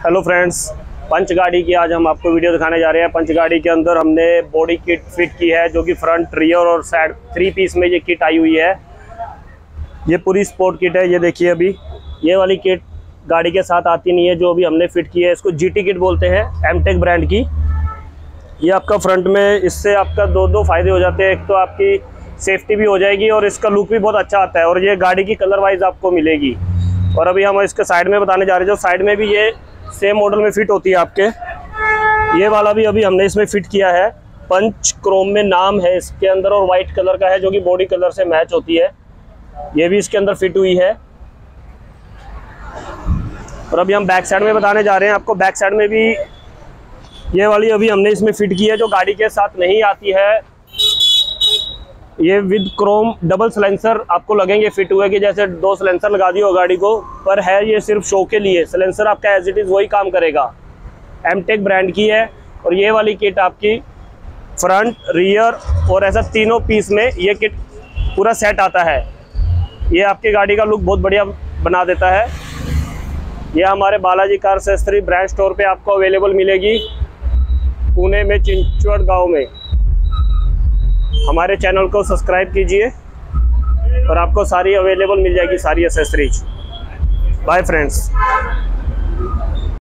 Hello friends पंच गाड़ी की आज हम आपको वीडियो दिखाने जा रहे हैं। पंच गाड़ी के अंदर हमने बॉडी किट फिट की है, जो कि फ्रंट, रियर और साइड, थ्री पीस में ये किट आई हुई है। ये पूरी स्पोर्ट किट है, ये देखिए अभी। ये वाली किट गाड़ी के साथ आती नहीं है, जो अभी हमने फिट की है। इसको जीटी किट बोलते हैं एमटेक ब्रांड की। ये आपका फ्रंट में, इससे आपका दो दो फ़ायदे हो जाते हैं। एक तो आपकी सेफ्टी भी हो जाएगी और इसका लुक भी बहुत अच्छा आता है, और ये गाड़ी की कलर वाइज आपको मिलेगी। और अभी हम इसके साइड में बताने जा रहे हैं, जो साइड में भी ये सेम मॉडल में फिट होती है आपके। ये वाला भी अभी हमने इसमें फिट किया है। पंच क्रोम में नाम है इसके अंदर और वाइट कलर का है जो कि बॉडी कलर से मैच होती है। ये भी इसके अंदर फिट हुई है। और अभी हम बैक साइड में बताने जा रहे हैं। आपको बैक साइड में भी ये वाली अभी हमने इसमें फिट की है, जो गाड़ी के साथ नहीं आती है। ये विद क्रोम डबल सलेंसर आपको लगेंगे फिट हुए कि जैसे दो सलेंसर लगा दिए हो गाड़ी को, पर है ये सिर्फ़ शो के लिए। सलेंसर आपका एज इट इज़ वही काम करेगा। एमटेक ब्रांड की है और ये वाली किट आपकी फ्रंट रियर और ऐसा तीनों पीस में ये किट पूरा सेट आता है। ये आपकी गाड़ी का लुक बहुत बढ़िया बना देता है। ये हमारे बालाजी कार सेस्त्री ब्रांड स्टोर पे आपको अवेलेबल मिलेगी। पुणे में चिंचवड़ गाँव में। हमारे चैनल को सब्सक्राइब कीजिए और आपको सारी अवेलेबल मिल जाएगी सारी एसेसरीज बाय फ्रेंड्स